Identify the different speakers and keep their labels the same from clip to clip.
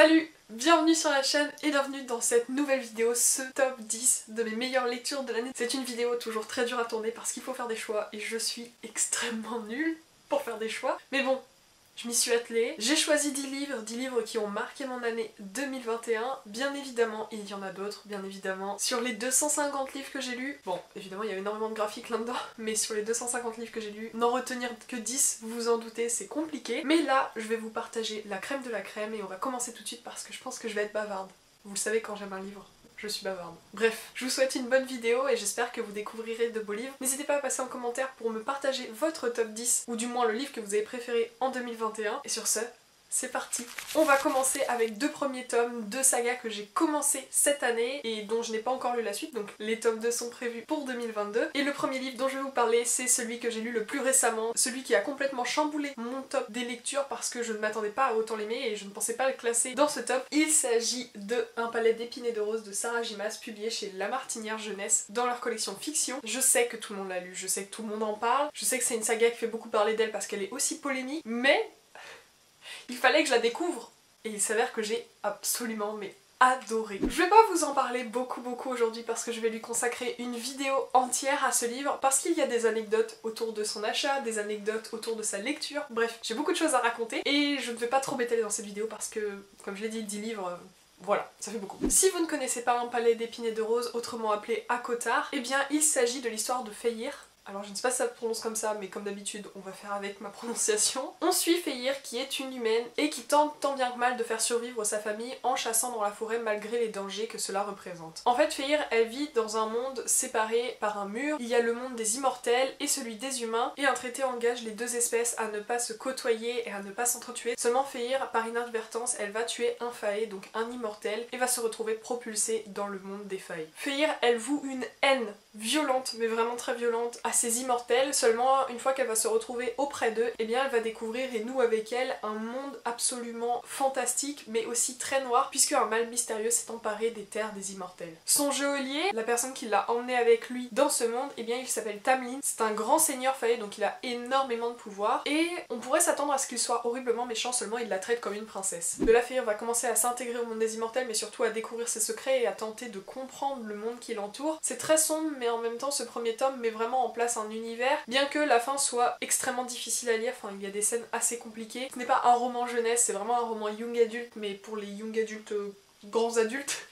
Speaker 1: Salut Bienvenue sur la chaîne et bienvenue dans cette nouvelle vidéo, ce top 10 de mes meilleures lectures de l'année. C'est une vidéo toujours très dure à tourner parce qu'il faut faire des choix et je suis extrêmement nulle pour faire des choix. Mais bon, je m'y suis attelée. J'ai choisi 10 livres, 10 livres qui ont marqué mon année 2021. Bien évidemment, il y en a d'autres, bien évidemment. Sur les 250 livres que j'ai lus, bon, évidemment, il y a énormément de graphiques là-dedans, mais sur les 250 livres que j'ai lus, n'en retenir que 10, vous vous en doutez, c'est compliqué. Mais là, je vais vous partager la crème de la crème et on va commencer tout de suite parce que je pense que je vais être bavarde. Vous le savez quand j'aime un livre je suis bavarde. Bref, je vous souhaite une bonne vidéo et j'espère que vous découvrirez de beaux livres. N'hésitez pas à passer en commentaire pour me partager votre top 10 ou du moins le livre que vous avez préféré en 2021. Et sur ce, c'est parti On va commencer avec deux premiers tomes, deux sagas que j'ai commencé cette année et dont je n'ai pas encore lu la suite, donc les tomes 2 sont prévus pour 2022. Et le premier livre dont je vais vous parler, c'est celui que j'ai lu le plus récemment, celui qui a complètement chamboulé mon top des lectures parce que je ne m'attendais pas à autant l'aimer et je ne pensais pas le classer dans ce top. Il s'agit de Un palais d'épines de roses de Sarah Gimas, publié chez La Martinière Jeunesse dans leur collection fiction. Je sais que tout le monde l'a lu, je sais que tout le monde en parle, je sais que c'est une saga qui fait beaucoup parler d'elle parce qu'elle est aussi polémique, mais il fallait que je la découvre. Et il s'avère que j'ai absolument mais adoré. Je vais pas vous en parler beaucoup beaucoup aujourd'hui parce que je vais lui consacrer une vidéo entière à ce livre parce qu'il y a des anecdotes autour de son achat, des anecdotes autour de sa lecture, bref, j'ai beaucoup de choses à raconter et je ne vais pas trop m'étaler dans cette vidéo parce que, comme je l'ai dit, 10 livres, euh, voilà, ça fait beaucoup. Si vous ne connaissez pas un palais d'épines et de roses, autrement appelé Akotar, eh bien il s'agit de l'histoire de Feyir, alors je ne sais pas si ça se prononce comme ça, mais comme d'habitude, on va faire avec ma prononciation. On suit Feyir qui est une humaine et qui tente tant bien que mal de faire survivre sa famille en chassant dans la forêt malgré les dangers que cela représente. En fait, Feyir, elle vit dans un monde séparé par un mur. Il y a le monde des immortels et celui des humains, et un traité engage les deux espèces à ne pas se côtoyer et à ne pas s'entretuer. Seulement Feyir, par inadvertance, elle va tuer un Fae, donc un immortel, et va se retrouver propulsée dans le monde des Fae. Feyir, elle voue une haine violente, mais vraiment très violente, à ses immortels, seulement une fois qu'elle va se retrouver auprès d'eux, eh bien elle va découvrir et nous avec elle un monde absolument fantastique mais aussi très noir puisque un mal mystérieux s'est emparé des terres des immortels. Son geôlier, la personne qui l'a emmené avec lui dans ce monde, eh bien il s'appelle Tamlin, c'est un grand seigneur faillé donc il a énormément de pouvoir et on pourrait s'attendre à ce qu'il soit horriblement méchant seulement il la traite comme une princesse. De la Feyre va commencer à s'intégrer au monde des immortels mais surtout à découvrir ses secrets et à tenter de comprendre le monde qui l'entoure. C'est très sombre mais en même temps ce premier tome met vraiment en place un univers, bien que la fin soit extrêmement difficile à lire, enfin il y a des scènes assez compliquées. Ce n'est pas un roman jeunesse, c'est vraiment un roman young adulte, mais pour les young adultes euh, grands adultes.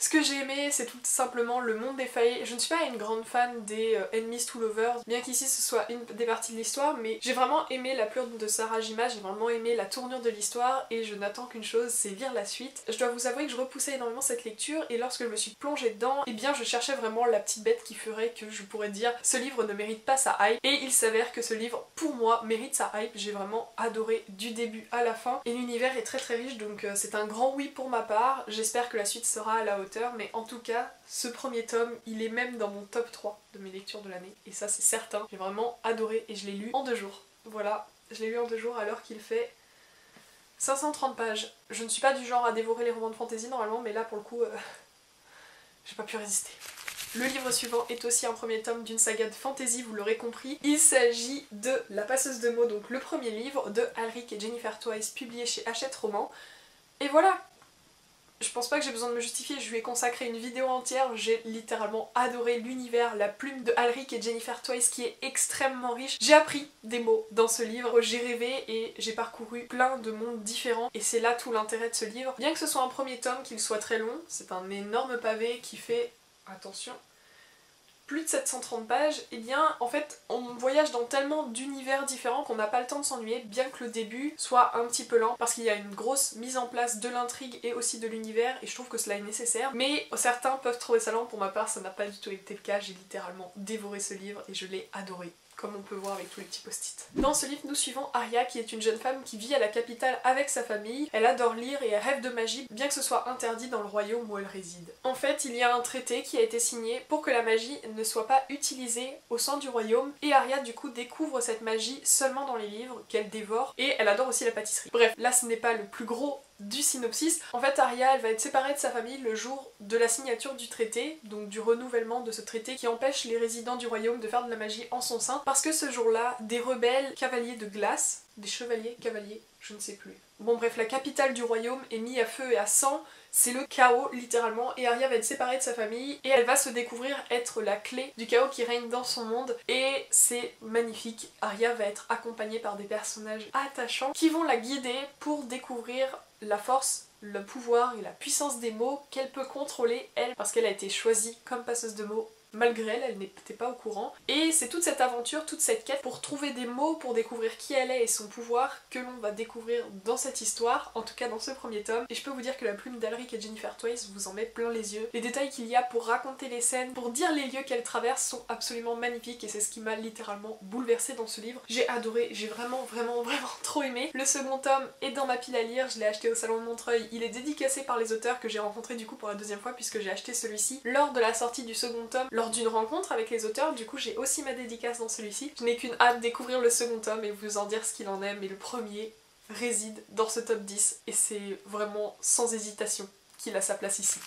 Speaker 1: Ce que j'ai aimé, c'est tout simplement le monde des failles. Je ne suis pas une grande fan des euh, Enemies to Lovers, bien qu'ici ce soit une des parties de l'histoire, mais j'ai vraiment aimé la plume de Sarah Jima, j'ai vraiment aimé la tournure de l'histoire, et je n'attends qu'une chose, c'est lire la suite. Je dois vous avouer que je repoussais énormément cette lecture, et lorsque je me suis plongée dedans, eh bien je cherchais vraiment la petite bête qui ferait que je pourrais dire ce livre ne mérite pas sa hype, et il s'avère que ce livre, pour moi, mérite sa hype. J'ai vraiment adoré du début à la fin, et l'univers est très très riche, donc euh, c'est un grand oui pour ma part. J'espère que la suite sera à la hauteur mais en tout cas, ce premier tome, il est même dans mon top 3 de mes lectures de l'année, et ça c'est certain. J'ai vraiment adoré et je l'ai lu en deux jours. Voilà, je l'ai lu en deux jours alors qu'il fait 530 pages. Je ne suis pas du genre à dévorer les romans de fantasy normalement, mais là pour le coup, euh, j'ai pas pu résister. Le livre suivant est aussi un premier tome d'une saga de fantasy, vous l'aurez compris. Il s'agit de La passeuse de mots, donc le premier livre de Alric et Jennifer Twice, publié chez Hachette Roman. Et voilà, je pense pas que j'ai besoin de me justifier, je lui ai consacré une vidéo entière, j'ai littéralement adoré l'univers, la plume de Alric et Jennifer Twice qui est extrêmement riche. J'ai appris des mots dans ce livre, j'ai rêvé et j'ai parcouru plein de mondes différents et c'est là tout l'intérêt de ce livre. Bien que ce soit un premier tome, qu'il soit très long, c'est un énorme pavé qui fait, attention, plus de 730 pages, et eh bien en fait on voyage dans tellement d'univers différents qu'on n'a pas le temps de s'ennuyer, bien que le début soit un petit peu lent, parce qu'il y a une grosse mise en place de l'intrigue et aussi de l'univers, et je trouve que cela est nécessaire. Mais certains peuvent trouver ça lent, pour ma part ça n'a pas du tout été le cas, j'ai littéralement dévoré ce livre et je l'ai adoré comme on peut voir avec tous les petits post-it. Dans ce livre, nous suivons Arya qui est une jeune femme qui vit à la capitale avec sa famille. Elle adore lire et elle rêve de magie, bien que ce soit interdit dans le royaume où elle réside. En fait, il y a un traité qui a été signé pour que la magie ne soit pas utilisée au sein du royaume, et Arya du coup découvre cette magie seulement dans les livres qu'elle dévore, et elle adore aussi la pâtisserie. Bref, là ce n'est pas le plus gros du synopsis. En fait, Arya, elle va être séparée de sa famille le jour de la signature du traité, donc du renouvellement de ce traité qui empêche les résidents du royaume de faire de la magie en son sein, parce que ce jour-là, des rebelles cavaliers de glace des chevaliers, cavaliers, je ne sais plus. Bon bref, la capitale du royaume est mise à feu et à sang, c'est le chaos littéralement et Arya va être séparée de sa famille et elle va se découvrir être la clé du chaos qui règne dans son monde et c'est magnifique. Arya va être accompagnée par des personnages attachants qui vont la guider pour découvrir la force le pouvoir et la puissance des mots qu'elle peut contrôler elle parce qu'elle a été choisie comme passeuse de mots malgré elle, elle n'était pas au courant. Et c'est toute cette aventure, toute cette quête pour trouver des mots, pour découvrir qui elle est et son pouvoir que l'on va découvrir dans cette histoire, en tout cas dans ce premier tome. Et je peux vous dire que la plume d'Alric et Jennifer Twice vous en met plein les yeux. Les détails qu'il y a pour raconter les scènes, pour dire les lieux qu'elle traverse sont absolument magnifiques et c'est ce qui m'a littéralement bouleversée dans ce livre. J'ai adoré, j'ai vraiment vraiment vraiment trop aimé. Le second tome est dans ma pile à lire, je l'ai acheté au salon de Montreuil. Il est dédicacé par les auteurs que j'ai rencontrés du coup pour la deuxième fois puisque j'ai acheté celui-ci lors de la sortie du second tome d'une rencontre avec les auteurs, du coup j'ai aussi ma dédicace dans celui-ci. Je n'ai qu'une hâte de découvrir le second tome et vous en dire ce qu'il en est, mais le premier réside dans ce top 10 et c'est vraiment sans hésitation qu'il a sa place ici.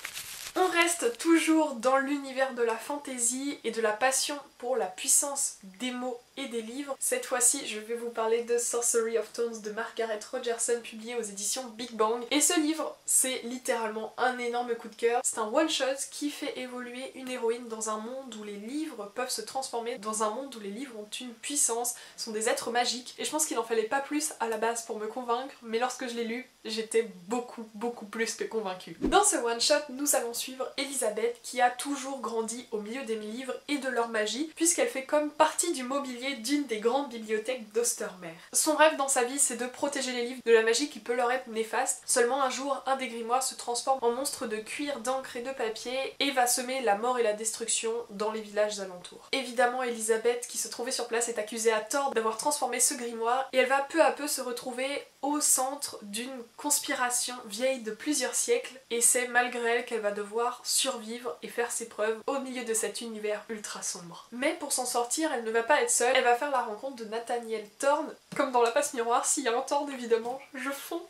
Speaker 1: On reste toujours dans l'univers de la fantaisie et de la passion pour la puissance des mots et des livres. Cette fois-ci, je vais vous parler de Sorcery of Tones de Margaret Rogerson, publié aux éditions Big Bang. Et ce livre, c'est littéralement un énorme coup de cœur. C'est un one-shot qui fait évoluer une héroïne dans un monde où les livres peuvent se transformer, dans un monde où les livres ont une puissance, sont des êtres magiques. Et je pense qu'il en fallait pas plus à la base pour me convaincre, mais lorsque je l'ai lu, j'étais beaucoup, beaucoup plus que convaincue. Dans ce one-shot, nous allons suivre Elisabeth qui a toujours grandi au milieu des livres et de leur magie, puisqu'elle fait comme partie du mobilier d'une des grandes bibliothèques d'Ostermer. Son rêve dans sa vie c'est de protéger les livres de la magie qui peut leur être néfaste. Seulement un jour, un des grimoires se transforme en monstre de cuir, d'encre et de papier et va semer la mort et la destruction dans les villages alentours. Évidemment, Elisabeth, qui se trouvait sur place, est accusée à tort d'avoir transformé ce grimoire et elle va peu à peu se retrouver au centre d'une conspiration vieille de plusieurs siècles et c'est malgré elle qu'elle va devoir survivre et faire ses preuves au milieu de cet univers ultra sombre. Mais pour s'en sortir, elle ne va pas être seule, elle va faire la rencontre de Nathaniel Thorne, comme dans la passe miroir, s'il y a un Thorne évidemment, je fonds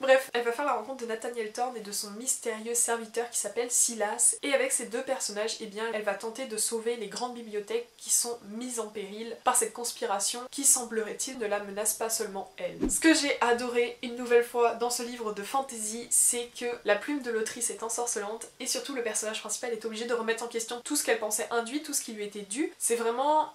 Speaker 1: Bref, elle va faire la rencontre de Nathaniel Thorne et de son mystérieux serviteur qui s'appelle Silas. Et avec ces deux personnages, eh bien, elle va tenter de sauver les grandes bibliothèques qui sont mises en péril par cette conspiration qui, semblerait-il, ne la menace pas seulement elle. Ce que j'ai adoré une nouvelle fois dans ce livre de fantasy, c'est que la plume de l'autrice est ensorcelante et surtout le personnage principal est obligé de remettre en question tout ce qu'elle pensait induit, tout ce qui lui était dû. C'est vraiment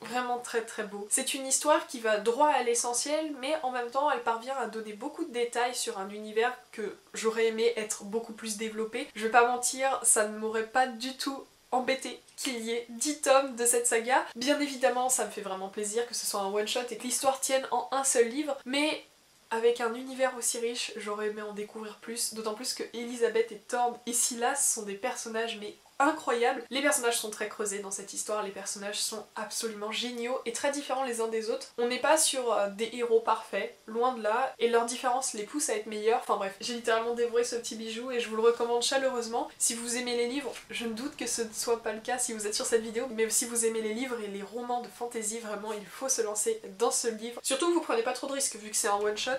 Speaker 1: vraiment très très beau. C'est une histoire qui va droit à l'essentiel mais en même temps elle parvient à donner beaucoup de détails sur un univers que j'aurais aimé être beaucoup plus développé. Je vais pas mentir, ça ne m'aurait pas du tout embêté qu'il y ait 10 tomes de cette saga. Bien évidemment ça me fait vraiment plaisir que ce soit un one shot et que l'histoire tienne en un seul livre mais avec un univers aussi riche, j'aurais aimé en découvrir plus, d'autant plus que Elisabeth et Thorne et Silas sont des personnages mais incroyable. Les personnages sont très creusés dans cette histoire, les personnages sont absolument géniaux et très différents les uns des autres. On n'est pas sur euh, des héros parfaits, loin de là, et leurs différences les poussent à être meilleurs. Enfin bref, j'ai littéralement dévoré ce petit bijou et je vous le recommande chaleureusement. Si vous aimez les livres, je ne doute que ce ne soit pas le cas si vous êtes sur cette vidéo, mais si vous aimez les livres et les romans de fantasy, vraiment il faut se lancer dans ce livre. Surtout vous prenez pas trop de risques vu que c'est un one shot.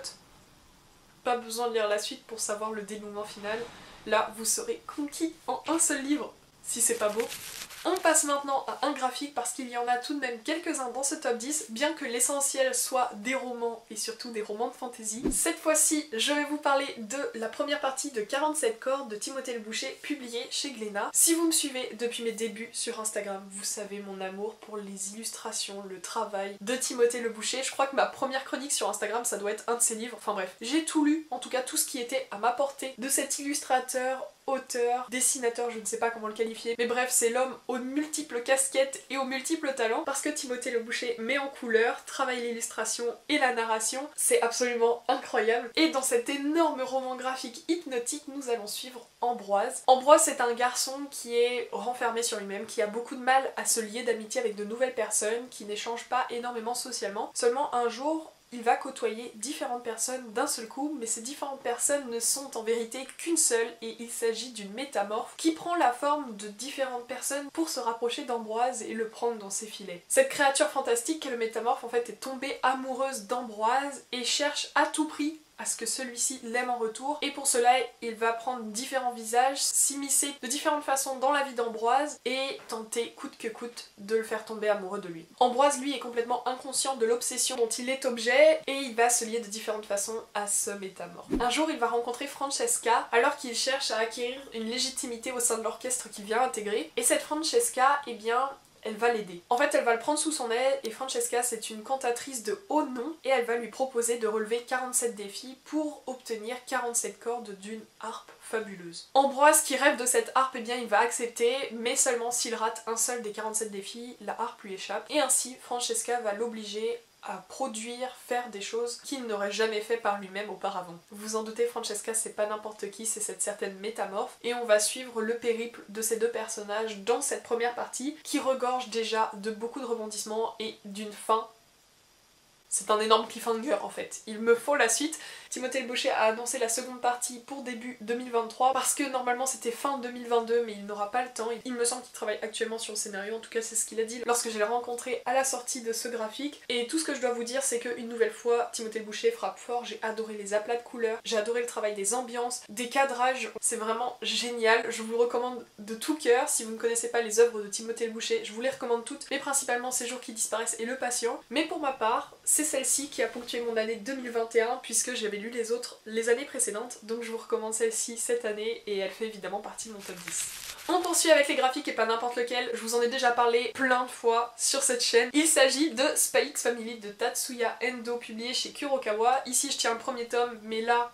Speaker 1: Pas besoin de lire la suite pour savoir le dénouement final. Là, vous serez conquis en un seul livre si c'est pas beau. On passe maintenant à un graphique parce qu'il y en a tout de même quelques-uns dans ce top 10, bien que l'essentiel soit des romans et surtout des romans de fantasy. Cette fois-ci, je vais vous parler de la première partie de 47 cordes de Timothée Le Boucher, publié chez Glénat. Si vous me suivez depuis mes débuts sur Instagram, vous savez mon amour pour les illustrations, le travail de Timothée Le Boucher. Je crois que ma première chronique sur Instagram, ça doit être un de ses livres. Enfin bref, j'ai tout lu, en tout cas tout ce qui était à ma portée de cet illustrateur auteur, dessinateur, je ne sais pas comment le qualifier, mais bref, c'est l'homme aux multiples casquettes et aux multiples talents, parce que Timothée Le Boucher met en couleur, travaille l'illustration et la narration, c'est absolument incroyable. Et dans cet énorme roman graphique hypnotique, nous allons suivre Ambroise. Ambroise, c'est un garçon qui est renfermé sur lui-même, qui a beaucoup de mal à se lier d'amitié avec de nouvelles personnes, qui n'échange pas énormément socialement. Seulement un jour, il va côtoyer différentes personnes d'un seul coup, mais ces différentes personnes ne sont en vérité qu'une seule et il s'agit d'une métamorphe qui prend la forme de différentes personnes pour se rapprocher d'Ambroise et le prendre dans ses filets. Cette créature fantastique le métamorphe en fait est tombée amoureuse d'Ambroise et cherche à tout prix à ce que celui-ci l'aime en retour et pour cela il va prendre différents visages, s'immiscer de différentes façons dans la vie d'Ambroise et tenter coûte que coûte de le faire tomber amoureux de lui. Ambroise lui est complètement inconscient de l'obsession dont il est objet et il va se lier de différentes façons à ce métamorphe. Un jour il va rencontrer Francesca alors qu'il cherche à acquérir une légitimité au sein de l'orchestre qu'il vient intégrer et cette Francesca eh bien elle va l'aider. En fait, elle va le prendre sous son aile et Francesca, c'est une cantatrice de haut nom et elle va lui proposer de relever 47 défis pour obtenir 47 cordes d'une harpe fabuleuse. Ambroise qui rêve de cette harpe, eh bien il va accepter, mais seulement s'il rate un seul des 47 défis, la harpe lui échappe. Et ainsi, Francesca va l'obliger à produire, faire des choses qu'il n'aurait jamais fait par lui-même auparavant. Vous en doutez, Francesca c'est pas n'importe qui, c'est cette certaine métamorphe et on va suivre le périple de ces deux personnages dans cette première partie qui regorge déjà de beaucoup de rebondissements et d'une fin c'est un énorme cliffhanger en fait. Il me faut la suite. Timothée Boucher a annoncé la seconde partie pour début 2023 parce que normalement c'était fin 2022 mais il n'aura pas le temps. Il me semble qu'il travaille actuellement sur le scénario, en tout cas c'est ce qu'il a dit lorsque je l'ai rencontré à la sortie de ce graphique. Et tout ce que je dois vous dire c'est qu'une nouvelle fois Timothée Boucher frappe fort. J'ai adoré les aplats de couleurs, j'ai adoré le travail des ambiances, des cadrages. C'est vraiment génial. Je vous le recommande de tout cœur. Si vous ne connaissez pas les œuvres de Timothée Boucher, je vous les recommande toutes, mais principalement Ces jours qui disparaissent et Le Patient. Mais pour ma part, c'est celle-ci qui a ponctué mon année 2021 puisque j'avais lu les autres les années précédentes donc je vous recommande celle-ci cette année et elle fait évidemment partie de mon top 10. On poursuit avec les graphiques et pas n'importe lequel, je vous en ai déjà parlé plein de fois sur cette chaîne. Il s'agit de Spy Family de Tatsuya Endo publié chez Kurokawa. Ici je tiens le premier tome mais là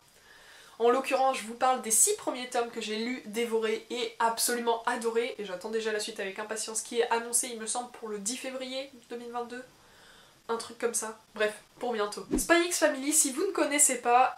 Speaker 1: en l'occurrence, je vous parle des six premiers tomes que j'ai lus, dévorés et absolument adorés. Et j'attends déjà la suite avec impatience qui est annoncée, il me semble, pour le 10 février 2022 un truc comme ça. Bref, pour bientôt. Spy Family, si vous ne connaissez pas,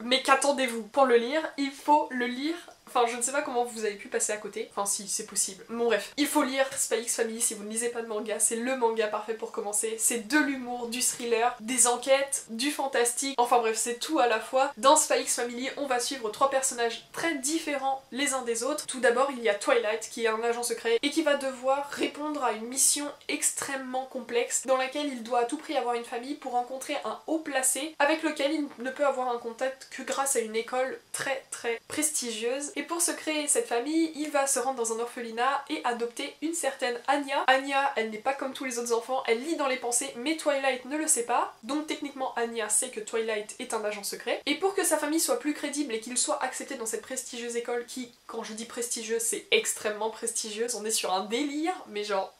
Speaker 1: mais qu'attendez-vous pour le lire Il faut le lire Enfin, je ne sais pas comment vous avez pu passer à côté. Enfin, si, c'est possible. Bon, bref. Il faut lire Spy X Family si vous ne lisez pas de manga. C'est le manga parfait pour commencer. C'est de l'humour, du thriller, des enquêtes, du fantastique. Enfin, bref, c'est tout à la fois. Dans Spy X Family, on va suivre trois personnages très différents les uns des autres. Tout d'abord, il y a Twilight, qui est un agent secret et qui va devoir répondre à une mission extrêmement complexe dans laquelle il doit à tout prix avoir une famille pour rencontrer un haut placé avec lequel il ne peut avoir un contact que grâce à une école très très prestigieuse. Et pour se créer cette famille, il va se rendre dans un orphelinat et adopter une certaine Anya. Anya, elle n'est pas comme tous les autres enfants, elle lit dans les pensées, mais Twilight ne le sait pas. Donc techniquement, Anya sait que Twilight est un agent secret. Et pour que sa famille soit plus crédible et qu'il soit accepté dans cette prestigieuse école qui, quand je dis prestigieuse, c'est extrêmement prestigieuse, on est sur un délire, mais genre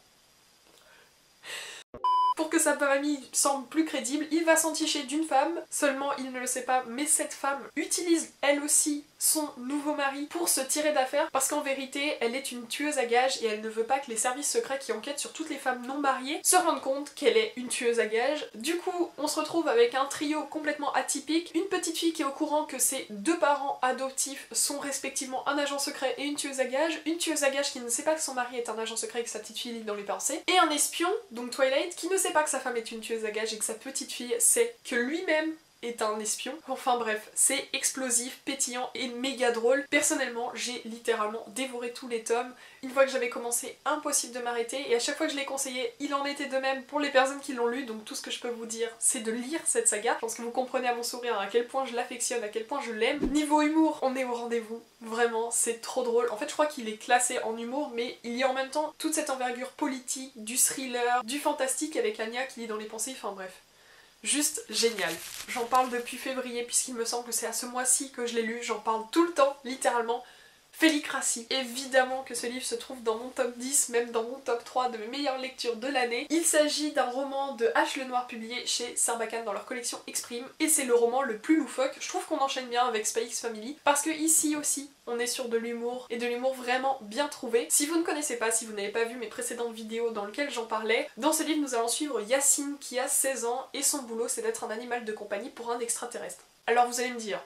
Speaker 1: pour que sa famille semble plus crédible, il va s'enticher d'une femme, seulement il ne le sait pas, mais cette femme utilise elle aussi son nouveau mari pour se tirer d'affaire parce qu'en vérité elle est une tueuse à gages et elle ne veut pas que les services secrets qui enquêtent sur toutes les femmes non mariées se rendent compte qu'elle est une tueuse à gages. Du coup on se retrouve avec un trio complètement atypique, une petite fille qui est au courant que ses deux parents adoptifs sont respectivement un agent secret et une tueuse à gages, une tueuse à gages qui ne sait pas que son mari est un agent secret et que sa petite fille lit dans les pensées, et un espion, donc Twilight, qui ne sait pas que sa femme est une tueuse à gages et que sa petite fille sait que lui-même est un espion. Enfin bref, c'est explosif, pétillant et méga drôle. Personnellement, j'ai littéralement dévoré tous les tomes. Une fois que j'avais commencé, impossible de m'arrêter. Et à chaque fois que je l'ai conseillé, il en était de même pour les personnes qui l'ont lu. Donc tout ce que je peux vous dire, c'est de lire cette saga. Je pense que vous comprenez à mon sourire à quel point je l'affectionne, à quel point je l'aime. Niveau humour, on est au rendez-vous. Vraiment, c'est trop drôle. En fait, je crois qu'il est classé en humour, mais il y a en même temps toute cette envergure politique, du thriller, du fantastique avec Anya qui lit dans les pensées. Enfin bref. Juste génial. J'en parle depuis février puisqu'il me semble que c'est à ce mois-ci que je l'ai lu. J'en parle tout le temps, littéralement. Félicratie. Évidemment que ce livre se trouve dans mon top 10, même dans mon top 3 de mes meilleures lectures de l'année. Il s'agit d'un roman de H. Lenoir publié chez Sarbacane dans leur collection Exprime et c'est le roman le plus loufoque. Je trouve qu'on enchaîne bien avec Spy X Family parce que ici aussi on est sur de l'humour et de l'humour vraiment bien trouvé. Si vous ne connaissez pas, si vous n'avez pas vu mes précédentes vidéos dans lesquelles j'en parlais, dans ce livre nous allons suivre Yacine qui a 16 ans et son boulot c'est d'être un animal de compagnie pour un extraterrestre. Alors vous allez me dire,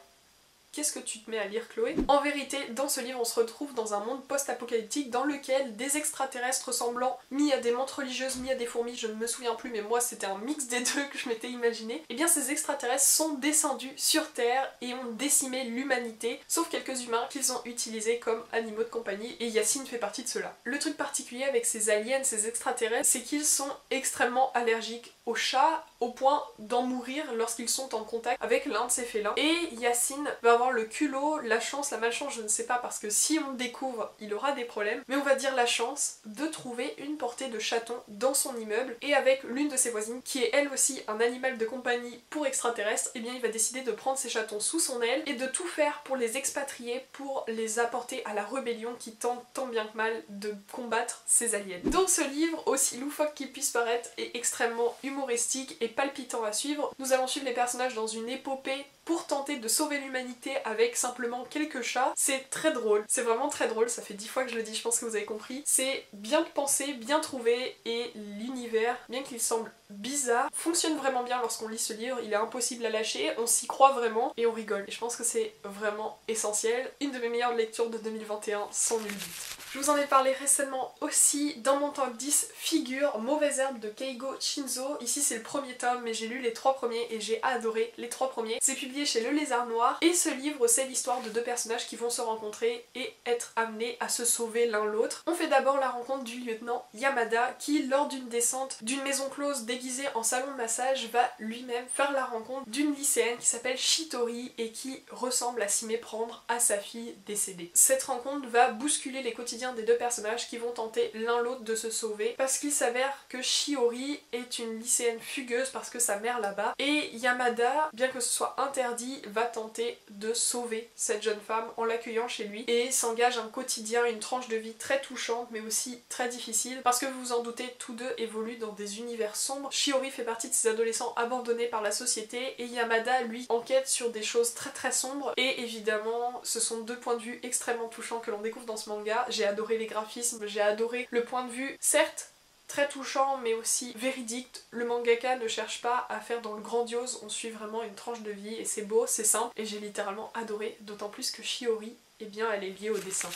Speaker 1: qu'est-ce que tu te mets à lire Chloé? En vérité, dans ce livre, on se retrouve dans un monde post-apocalyptique dans lequel des extraterrestres ressemblant mis à des montres religieuses, mis à des fourmis, je ne me souviens plus, mais moi c'était un mix des deux que je m'étais imaginé. Et eh bien ces extraterrestres sont descendus sur Terre et ont décimé l'humanité, sauf quelques humains qu'ils ont utilisés comme animaux de compagnie, et Yacine fait partie de cela. Le truc particulier avec ces aliens, ces extraterrestres, c'est qu'ils sont extrêmement allergiques aux chats au point d'en mourir lorsqu'ils sont en contact avec l'un de ces félins. Et Yacine va avoir le culot, la chance, la malchance, je ne sais pas, parce que si on le découvre, il aura des problèmes, mais on va dire la chance de trouver une portée de chaton dans son immeuble, et avec l'une de ses voisines, qui est elle aussi un animal de compagnie pour extraterrestres, et eh bien il va décider de prendre ses chatons sous son aile et de tout faire pour les expatrier, pour les apporter à la rébellion qui tente tant bien que mal de combattre ces aliens. Donc ce livre, aussi loufoque qu'il puisse paraître, est extrêmement humoristique et palpitant à suivre. Nous allons suivre les personnages dans une épopée pour tenter de sauver l'humanité avec simplement quelques chats. C'est très drôle, c'est vraiment très drôle, ça fait dix fois que je le dis, je pense que vous avez compris. C'est bien pensé, bien trouvé et l'univers, bien qu'il semble bizarre, fonctionne vraiment bien lorsqu'on lit ce livre, il est impossible à lâcher, on s'y croit vraiment et on rigole. Et je pense que c'est vraiment essentiel. Une de mes meilleures lectures de 2021, sans nul doute. Je vous en ai parlé récemment aussi dans mon top 10 figure Mauvaise herbe de Keigo Shinzo. Ici c'est le premier tome mais j'ai lu les trois premiers et j'ai adoré les trois premiers. C'est publié chez Le Lézard Noir et ce livre c'est l'histoire de deux personnages qui vont se rencontrer et être amenés à se sauver l'un l'autre. On fait d'abord la rencontre du lieutenant Yamada qui lors d'une descente d'une maison close déguisée en salon de massage va lui-même faire la rencontre d'une lycéenne qui s'appelle Shitori et qui ressemble à s'y méprendre à sa fille décédée. Cette rencontre va bousculer les quotidiens des deux personnages qui vont tenter l'un l'autre de se sauver parce qu'il s'avère que Shiori est une lycéenne fugueuse parce que sa mère là-bas et Yamada, bien que ce soit interdit, va tenter de sauver cette jeune femme en l'accueillant chez lui et s'engage un quotidien, une tranche de vie très touchante mais aussi très difficile parce que vous vous en doutez, tous deux évoluent dans des univers sombres. Shiori fait partie de ces adolescents abandonnés par la société et Yamada lui enquête sur des choses très très sombres et évidemment ce sont deux points de vue extrêmement touchants que l'on découvre dans ce manga. J'ai adoré les graphismes, j'ai adoré le point de vue, certes très touchant mais aussi véridique. Le mangaka ne cherche pas à faire dans le grandiose, on suit vraiment une tranche de vie et c'est beau, c'est simple et j'ai littéralement adoré, d'autant plus que Shiori, eh bien elle est liée au dessin.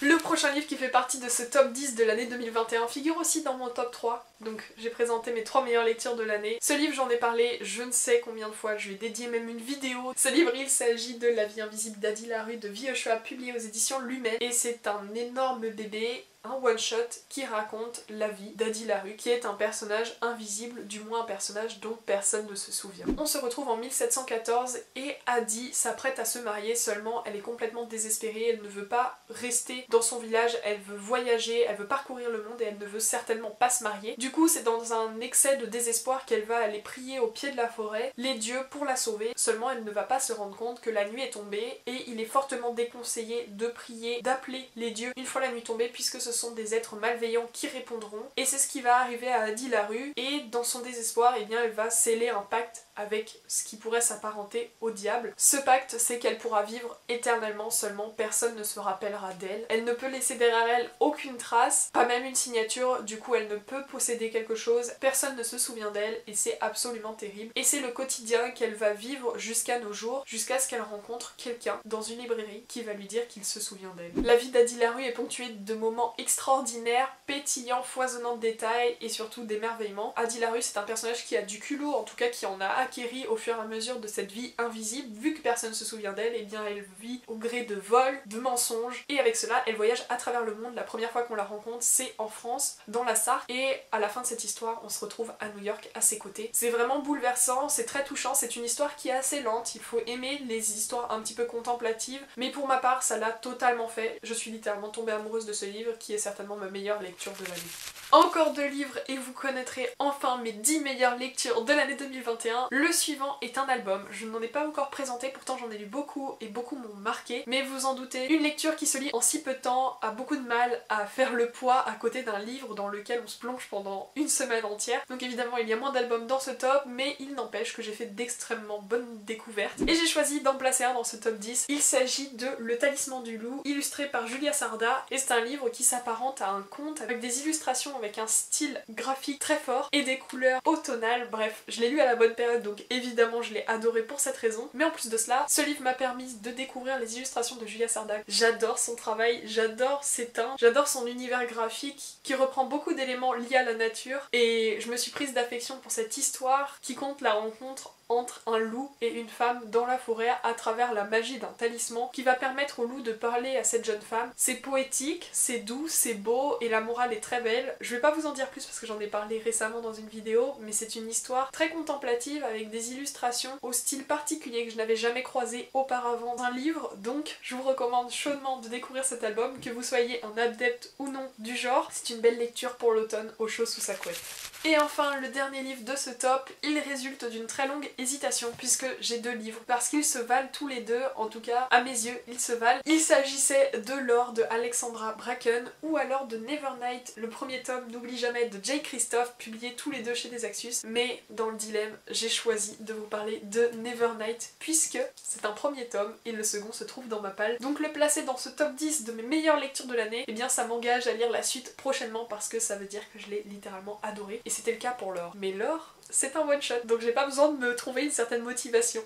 Speaker 1: Le prochain livre qui fait partie de ce top 10 de l'année 2021 figure aussi dans mon top 3, donc j'ai présenté mes 3 meilleures lectures de l'année. Ce livre j'en ai parlé je ne sais combien de fois, je lui ai dédié même une vidéo. Ce livre il s'agit de La vie invisible d'Adi Larue de Vioshua publié aux éditions Lumen et c'est un énorme bébé un one-shot qui raconte la vie d'Adi Larue, qui est un personnage invisible, du moins un personnage dont personne ne se souvient. On se retrouve en 1714 et Adi s'apprête à se marier, seulement elle est complètement désespérée, elle ne veut pas rester dans son village, elle veut voyager, elle veut parcourir le monde et elle ne veut certainement pas se marier. Du coup c'est dans un excès de désespoir qu'elle va aller prier au pied de la forêt les dieux pour la sauver, seulement elle ne va pas se rendre compte que la nuit est tombée et il est fortement déconseillé de prier, d'appeler les dieux une fois la nuit tombée puisque ce sont des êtres malveillants qui répondront et c'est ce qui va arriver à Adi Larue et dans son désespoir eh bien elle va sceller un pacte avec ce qui pourrait s'apparenter au diable. Ce pacte, c'est qu'elle pourra vivre éternellement seulement, personne ne se rappellera d'elle. Elle ne peut laisser derrière elle aucune trace, pas même une signature, du coup elle ne peut posséder quelque chose, personne ne se souvient d'elle et c'est absolument terrible. Et c'est le quotidien qu'elle va vivre jusqu'à nos jours, jusqu'à ce qu'elle rencontre quelqu'un dans une librairie qui va lui dire qu'il se souvient d'elle. La vie d'Adi Larue est ponctuée de moments extraordinaires, pétillants, foisonnants de détails et surtout d'émerveillement. Adi Larue c'est un personnage qui a du culot, en tout cas qui en a au fur et à mesure de cette vie invisible, vu que personne ne se souvient d'elle, eh bien elle vit au gré de vols, de mensonges, et avec cela elle voyage à travers le monde. La première fois qu'on la rencontre c'est en France, dans la Sarthe, et à la fin de cette histoire on se retrouve à New York à ses côtés. C'est vraiment bouleversant, c'est très touchant, c'est une histoire qui est assez lente, il faut aimer les histoires un petit peu contemplatives, mais pour ma part ça l'a totalement fait. Je suis littéralement tombée amoureuse de ce livre qui est certainement ma meilleure lecture de l'année. Encore deux livres et vous connaîtrez enfin mes 10 meilleures lectures de l'année 2021. Le suivant est un album, je n'en ai pas encore présenté, pourtant j'en ai lu beaucoup et beaucoup m'ont marqué, mais vous en doutez, une lecture qui se lit en si peu de temps a beaucoup de mal à faire le poids à côté d'un livre dans lequel on se plonge pendant une semaine entière. Donc évidemment il y a moins d'albums dans ce top, mais il n'empêche que j'ai fait d'extrêmement bonnes découvertes. Et j'ai choisi d'en placer un dans ce top 10. Il s'agit de Le Talisman du Loup, illustré par Julia Sarda, et c'est un livre qui s'apparente à un conte avec des illustrations avec un style graphique très fort et des couleurs automnales. Bref, je l'ai lu à la bonne période donc évidemment je l'ai adoré pour cette raison. Mais en plus de cela, ce livre m'a permis de découvrir les illustrations de Julia Sardak. J'adore son travail, j'adore ses teints, j'adore son univers graphique qui reprend beaucoup d'éléments liés à la nature et je me suis prise d'affection pour cette histoire qui compte la rencontre entre un loup et une femme dans la forêt à travers la magie d'un talisman qui va permettre au loup de parler à cette jeune femme. C'est poétique, c'est doux, c'est beau et la morale est très belle. Je vais pas vous en dire plus parce que j'en ai parlé récemment dans une vidéo, mais c'est une histoire très contemplative avec des illustrations au style particulier que je n'avais jamais croisé auparavant dans un livre, donc je vous recommande chaudement de découvrir cet album, que vous soyez un adepte ou non du genre. C'est une belle lecture pour l'automne au chaud sous sa couette. Et enfin, le dernier livre de ce top, il résulte d'une très longue hésitation puisque j'ai deux livres parce qu'ils se valent tous les deux, en tout cas à mes yeux ils se valent. Il s'agissait de l'or de Alexandra Bracken ou alors de Nevernight, le premier tome N'oublie jamais de Jay Christophe, publié tous les deux chez Desaxus. Mais dans le dilemme, j'ai choisi de vous parler de Nevernight puisque c'est un premier tome et le second se trouve dans ma palle. Donc le placer dans ce top 10 de mes meilleures lectures de l'année, eh bien ça m'engage à lire la suite prochainement parce que ça veut dire que je l'ai littéralement adoré et c'était le cas pour l'or. Mais l'or, c'est un one shot, donc j'ai pas besoin de me trouver une certaine motivation.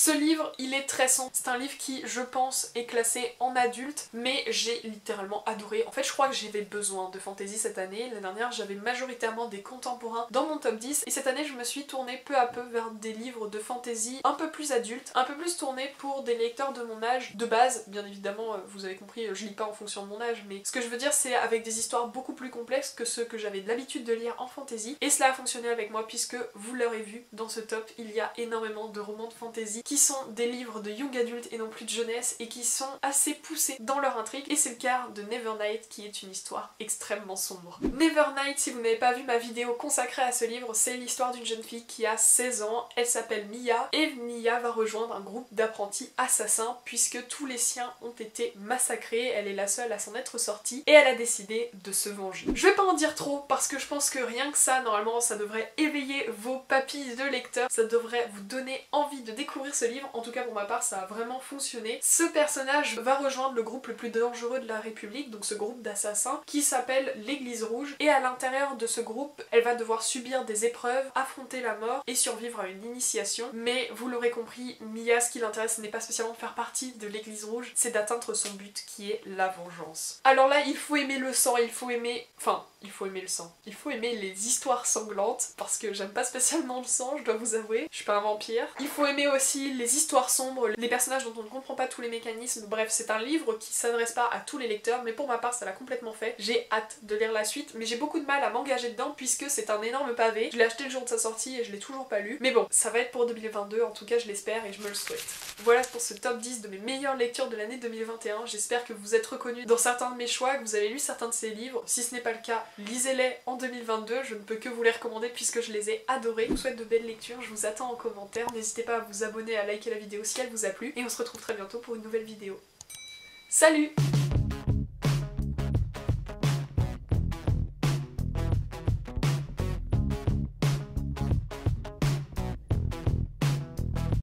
Speaker 1: Ce livre, il est très sombre. C'est un livre qui, je pense, est classé en adulte, mais j'ai littéralement adoré. En fait, je crois que j'avais besoin de fantasy cette année. L'année dernière, j'avais majoritairement des contemporains dans mon top 10, et cette année, je me suis tournée peu à peu vers des livres de fantasy un peu plus adultes, un peu plus tournés pour des lecteurs de mon âge de base. Bien évidemment, euh, vous avez compris, je lis pas en fonction de mon âge, mais ce que je veux dire, c'est avec des histoires beaucoup plus complexes que ceux que j'avais l'habitude de lire en fantasy, et cela a fonctionné avec moi puisque, vous l'aurez vu, dans ce top, il y a énormément de romans de fantasy qui sont des livres de young adult et non plus de jeunesse et qui sont assez poussés dans leur intrigue et c'est le cas de Nevernight qui est une histoire extrêmement sombre. Nevernight, si vous n'avez pas vu ma vidéo consacrée à ce livre, c'est l'histoire d'une jeune fille qui a 16 ans, elle s'appelle Mia et Mia va rejoindre un groupe d'apprentis assassins puisque tous les siens ont été massacrés, elle est la seule à s'en être sortie et elle a décidé de se venger. Je vais pas en dire trop parce que je pense que rien que ça, normalement ça devrait éveiller vos papilles de lecteur, ça devrait vous donner envie de découvrir ce livre. En tout cas pour ma part ça a vraiment fonctionné. Ce personnage va rejoindre le groupe le plus dangereux de la République, donc ce groupe d'assassins qui s'appelle l'Église Rouge et à l'intérieur de ce groupe elle va devoir subir des épreuves, affronter la mort et survivre à une initiation. Mais vous l'aurez compris, Mia ce qui l'intéresse n'est pas spécialement faire partie de l'Église Rouge, c'est d'atteindre son but qui est la vengeance. Alors là il faut aimer le sang, il faut aimer... Enfin il faut aimer le sang. Il faut aimer les histoires sanglantes parce que j'aime pas spécialement le sang, je dois vous avouer. Je suis pas un vampire. Il faut aimer aussi les histoires sombres, les personnages dont on ne comprend pas tous les mécanismes. Bref, c'est un livre qui s'adresse pas à tous les lecteurs, mais pour ma part, ça l'a complètement fait. J'ai hâte de lire la suite, mais j'ai beaucoup de mal à m'engager dedans puisque c'est un énorme pavé. Je l'ai acheté le jour de sa sortie et je l'ai toujours pas lu. Mais bon, ça va être pour 2022, en tout cas je l'espère et je me le souhaite. Voilà pour ce top 10 de mes meilleures lectures de l'année 2021. J'espère que vous êtes reconnus dans certains de mes choix, que vous avez lu certains de ces livres. Si ce n'est pas le cas, lisez-les en 2022, je ne peux que vous les recommander puisque je les ai adorés. Je vous souhaite de belles lectures, je vous attends en commentaire, n'hésitez pas à vous à liker la vidéo si elle vous a plu, et on se retrouve très bientôt pour une nouvelle vidéo. Salut